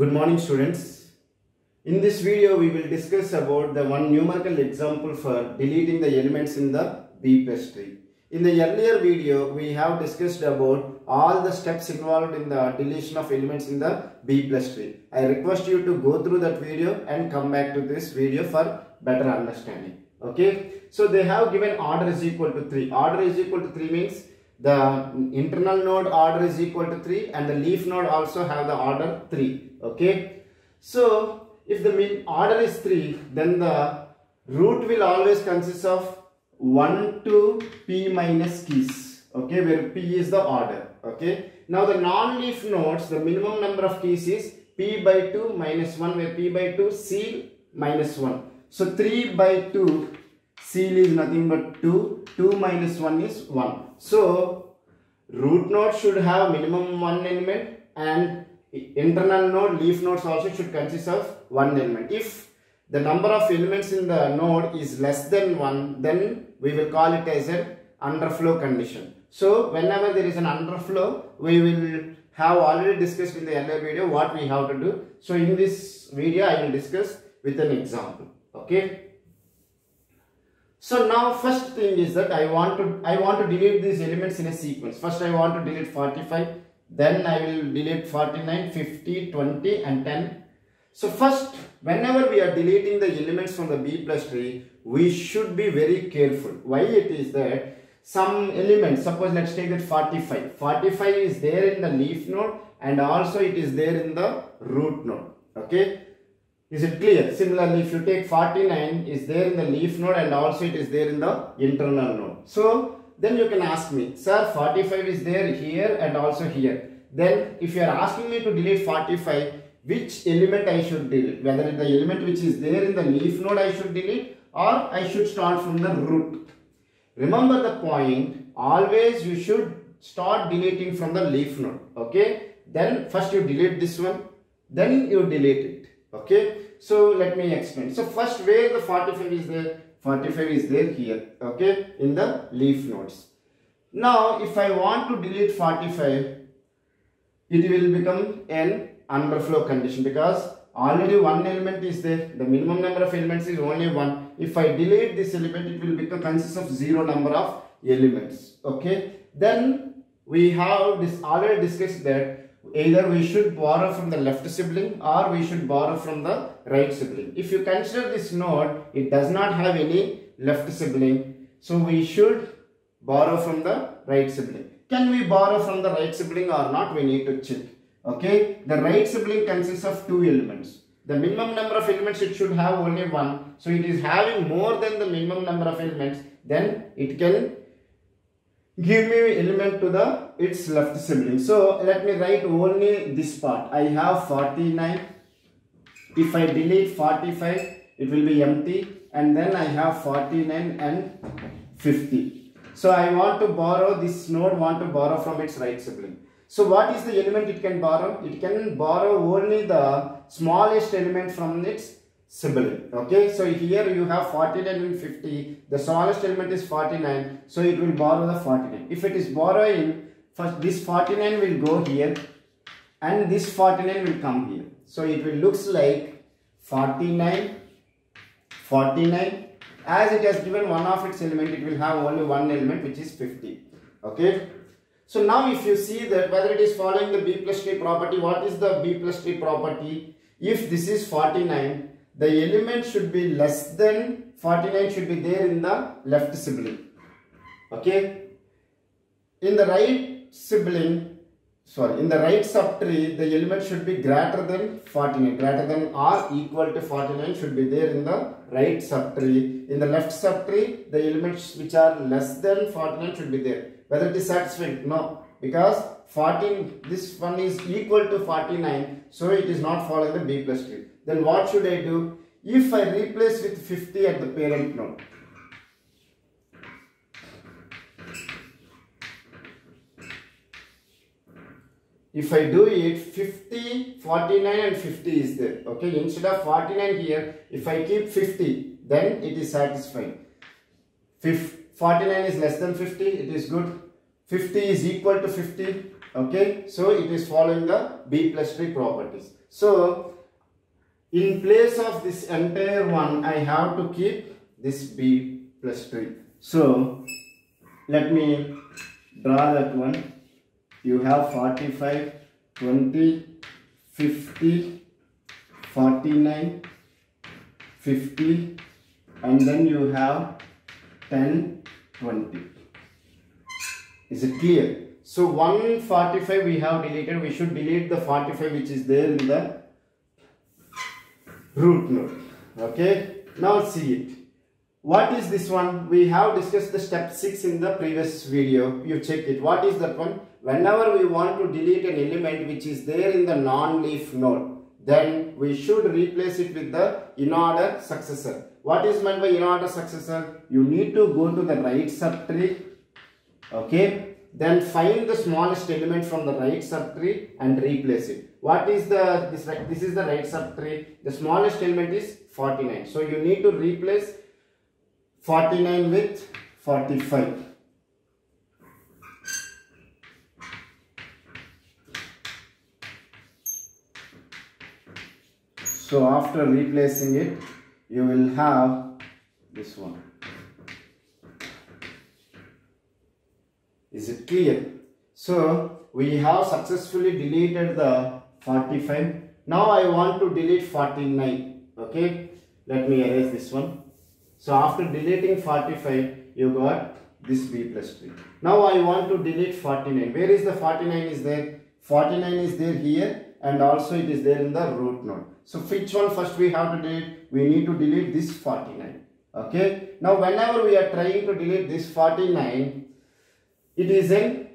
Good morning students. In this video we will discuss about the one numerical example for deleting the elements in the B plus tree. In the earlier video we have discussed about all the steps involved in the deletion of elements in the B plus tree. I request you to go through that video and come back to this video for better understanding. Okay. So they have given order is equal to 3. Order is equal to 3 means the internal node order is equal to 3 and the leaf node also have the order 3 okay? So if the mean order is 3 then the root will always consist of 1 to p minus keys. Okay? Where p is the order. Okay? Now the non-leaf nodes the minimum number of keys is p by 2 minus 1 where p by 2 ceil minus 1 so 3 by 2 ceil is nothing but 2 2 minus 1 is 1 so, root node should have minimum one element and internal node, leaf nodes also should consist of one element. If the number of elements in the node is less than one, then we will call it as an underflow condition. So, whenever there is an underflow, we will have already discussed in the earlier video what we have to do. So, in this video, I will discuss with an example. Okay. So now first thing is that I want to I want to delete these elements in a sequence. First I want to delete 45, then I will delete 49, 50, 20 and 10. So first whenever we are deleting the elements from the B plus tree, we should be very careful. Why it is that some elements, suppose let's take that 45. 45 is there in the leaf node and also it is there in the root node. Okay. Is it clear? Similarly, if you take 49 is there in the leaf node and also it is there in the internal node. So, then you can ask me, sir 45 is there here and also here. Then if you are asking me to delete 45, which element I should delete? Whether the element which is there in the leaf node I should delete or I should start from the root. Remember the point, always you should start deleting from the leaf node. Okay. Then first you delete this one, then you delete it okay so let me explain so first where the 45 is there 45 is there here okay in the leaf nodes now if i want to delete 45 it will become an underflow condition because already one element is there. The minimum number of elements is only one. If i delete this element it will become consist of zero number of elements okay. Then we have this already discussed that either we should borrow from the left sibling or we should borrow from the right sibling. If you consider this node, it does not have any left sibling. So we should borrow from the right sibling. Can we borrow from the right sibling or not? We need to check. Okay. The right sibling consists of two elements. The minimum number of elements it should have only one. So it is having more than the minimum number of elements. Then it can give me element to the its left sibling. So let me write only this part. I have 49. If I delete 45, it will be empty. And then I have 49 and 50. So I want to borrow this node want to borrow from its right sibling. So what is the element it can borrow? It can borrow only the smallest element from its sibling okay so here you have 49 and 50 the smallest element is 49 so it will borrow the 49 if it is borrowing first this 49 will go here and this 49 will come here. So it will looks like 49 49 as it has given one of its element it will have only one element which is 50 okay? So now if you see that whether it is following the b plus property what is the b plus property? If this is 49 the element should be less than 49 should be there in the left sibling okay? In the right sibling sorry in the right subtree the element should be greater than 49 greater than or equal to 49 should be there in the right subtree. In the left subtree the elements which are less than 49 should be there. Whether it is satisfying no. Because 14 this one is equal to 49 so it is not following the b plus tree. Then what should I do? If I replace with 50 at the parent node, if I do it 50, 49 and 50 is there. Okay, instead of 49 here, if I keep 50, then it is satisfying. 49 is less than 50, it is good. 50 is equal to 50, Okay, so it is following the b plus properties. So in place of this entire one, I have to keep this b plus. So let me draw that one. You have 45, 20, 50, 49, 50 and then you have 10, 20. Is it clear? So 145 we have deleted. We should delete the 45 which is there in the root node. Okay. Now see it. What is this one? We have discussed the step 6 in the previous video. You check it. What is that one? Whenever we want to delete an element which is there in the non-leaf node, then we should replace it with the in-order successor. What is meant by in-order successor? You need to go to the right subtree. Okay. Then find the smallest element from the right subtree and replace it. What is the, this, this is the right subtree. The smallest element is 49. So you need to replace 49 with 45. So after replacing it, you will have this one. Is it clear? So we have successfully deleted the 45. Now I want to delete 49. Okay. Let me erase this one. So after deleting 45, you got this b plus tree. Now I want to delete 49. Where is the 49 is there? 49 is there here and also it is there in the root node. So which one first we have to delete? We need to delete this 49. Okay. Now whenever we are trying to delete this 49, it is in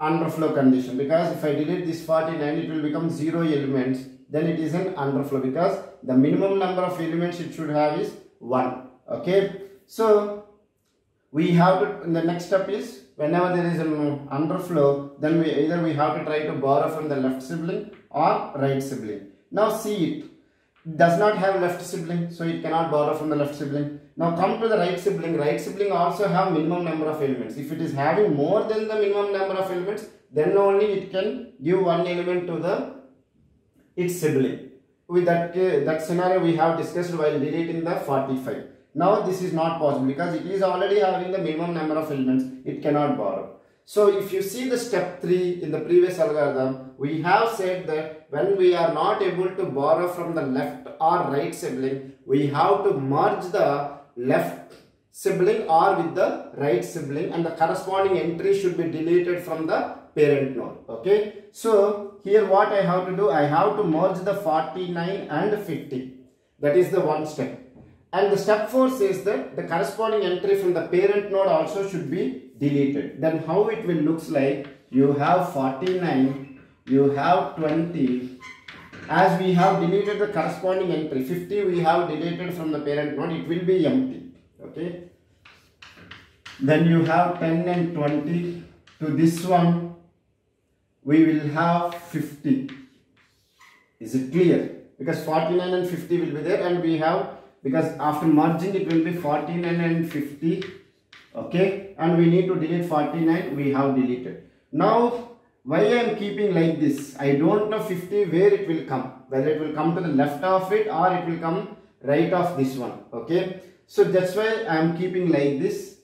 underflow condition because if I delete this 49, it will become 0 elements. Then it is an underflow because the minimum number of elements it should have is 1 okay so we have to the next step is whenever there is an underflow then we either we have to try to borrow from the left sibling or right sibling. Now see it. Does not have left sibling so it cannot borrow from the left sibling. Now come to the right sibling. Right sibling also have minimum number of elements. If it is having more than the minimum number of elements then only it can give one element to the its sibling. With that uh, that scenario we have discussed while deleting the 45 now this is not possible because it is already having the minimum number of elements. It cannot borrow. So if you see the step 3 in the previous algorithm, we have said that when we are not able to borrow from the left or right sibling, we have to merge the left sibling or with the right sibling and the corresponding entry should be deleted from the parent node. Okay. So here what I have to do, I have to merge the 49 and 50. That is the one step. And the step 4 says that the corresponding entry from the parent node also should be deleted. Then how it will looks like, you have 49, you have 20. As we have deleted the corresponding entry, 50 we have deleted from the parent node, it will be empty. Okay. Then you have 10 and 20. To this one, we will have 50. Is it clear? Because 49 and 50 will be there and we have because after merging it will be 49 and 50 okay? And we need to delete 49 we have deleted. Now why I am keeping like this I don't know 50 where it will come. Whether it will come to the left of it or it will come right of this one. Okay? So that's why I am keeping like this.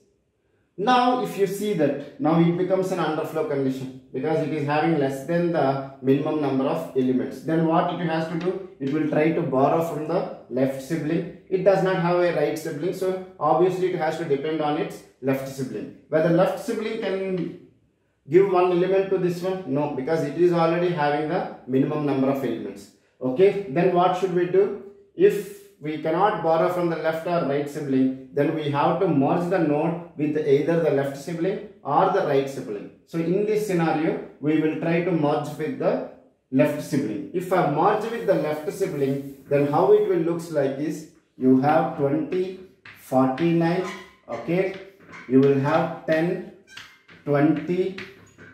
Now if you see that now it becomes an underflow condition because it is having less than the minimum number of elements. Then what it has to do? It will try to borrow from the left sibling. It does not have a right sibling so obviously it has to depend on its left sibling. Whether left sibling can give one element to this one? No because it is already having the minimum number of elements. Okay then what should we do? If we cannot borrow from the left or right sibling, then we have to merge the node with either the left sibling or the right sibling. So in this scenario, we will try to merge with the left sibling. If I merge with the left sibling, then how it will looks like is, you have 20, 49, okay, you will have 10, 20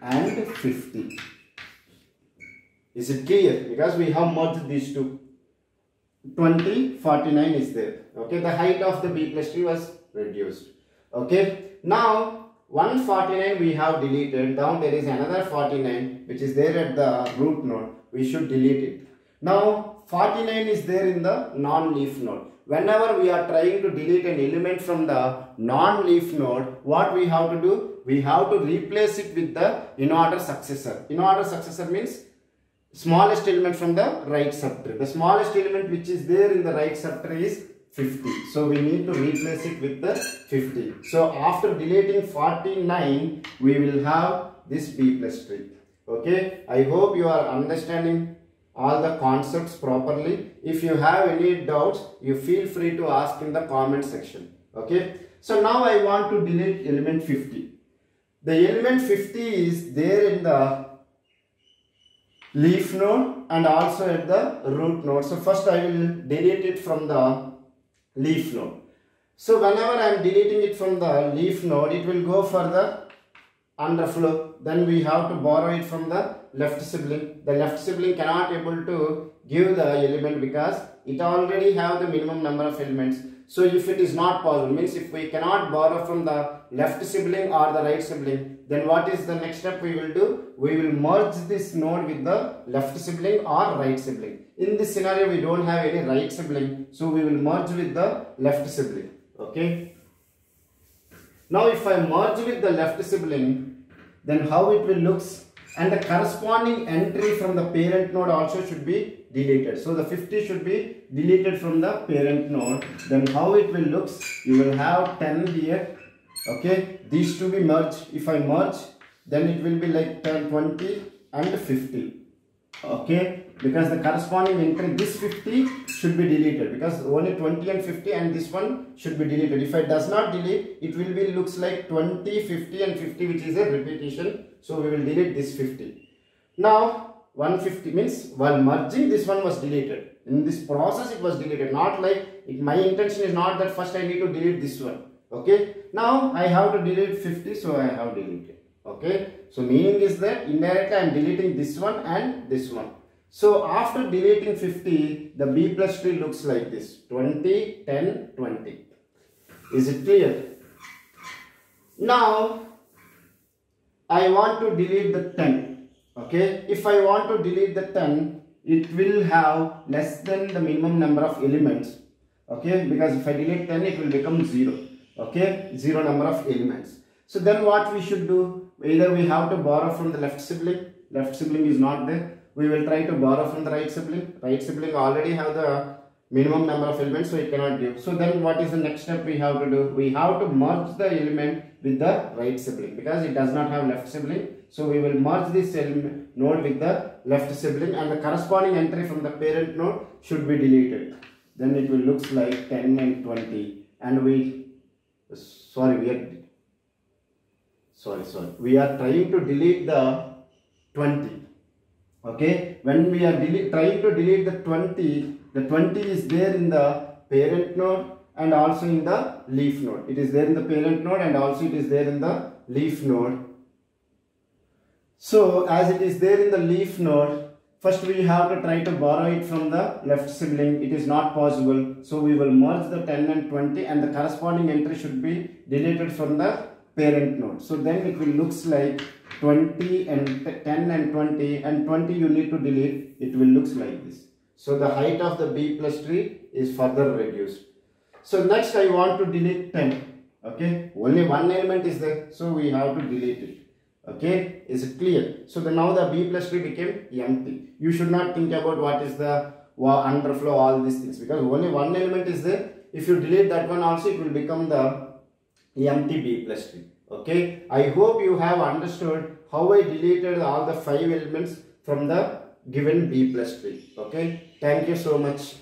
and 50. Is it clear? Because we have merged these two. 20, 49 is there. Okay, the height of the B plus tree was reduced. Okay, now 149 we have deleted. Now there is another 49 which is there at the root node. We should delete it. Now 49 is there in the non-leaf node. Whenever we are trying to delete an element from the non-leaf node, what we have to do? We have to replace it with the in-order successor. In-order successor means smallest element from the right subtree. The smallest element which is there in the right subtree is 50. So we need to replace it with the 50. So after deleting 49, we will have this b plus tree. Okay. I hope you are understanding all the concepts properly. If you have any doubts, you feel free to ask in the comment section. Okay. So now I want to delete element 50. The element 50 is there in the leaf node and also at the root node. So first I will delete it from the leaf node. So whenever I am deleting it from the leaf node, it will go for the underflow. Then we have to borrow it from the left sibling. The left sibling cannot able to give the element because it already have the minimum number of elements. So if it is not possible, means if we cannot borrow from the left sibling or the right sibling, then what is the next step we will do? We will merge this node with the left sibling or right sibling. In this scenario, we don't have any right sibling, so we will merge with the left sibling. Okay. Now if I merge with the left sibling, then how it will looks and the corresponding entry from the parent node also should be deleted. So the 50 should be deleted from the parent node. Then how it will looks, you will have 10 here. Okay, these two be merged. If I merge, then it will be like 10, 20 and 50 okay because the corresponding entry this 50 should be deleted because only 20 and 50 and this one should be deleted if i does not delete it will be looks like 20 50 and 50 which is a repetition so we will delete this 50 now 150 means while merging this one was deleted. In this process it was deleted. Not like it, my intention is not that first i need to delete this one. Okay? Now i have to delete 50 so i have deleted. Okay? So meaning is that indirectly i am deleting this one and this one. So after deleting 50 the b plus tree looks like this. 20 10 20 is it clear? Now i want to delete the 10 okay if i want to delete the 10 it will have less than the minimum number of elements okay because if i delete 10 it will become 0 okay 0 number of elements so then what we should do? Either we have to borrow from the left sibling. Left sibling is not there. We will try to borrow from the right sibling. Right sibling already have the minimum number of elements so it cannot give. So then what is the next step we have to do? We have to merge the element with the right sibling because it does not have left sibling. So we will merge this node with the left sibling and the corresponding entry from the parent node should be deleted. Then it will looks like 10 and 20 and we sorry we are sorry sorry we are trying to delete the 20 okay when we are trying to delete the 20 the 20 is there in the parent node and also in the leaf node it is there in the parent node and also it is there in the leaf node so as it is there in the leaf node first we have to try to borrow it from the left sibling it is not possible so we will merge the 10 and 20 and the corresponding entry should be deleted from the parent node. So then it will looks like 20 and 10 and 20 and 20 you need to delete. It will looks like this. So the height of the B plus tree is further reduced. So next I want to delete 10. Okay. Only one element is there. So we have to delete it. Okay. Is it clear? So the, now the B plus became empty. You should not think about what is the underflow all these things because only one element is there. If you delete that one also it will become the empty b plus. Okay, I hope you have understood how I deleted all the five elements from the given b plus. Okay, thank you so much.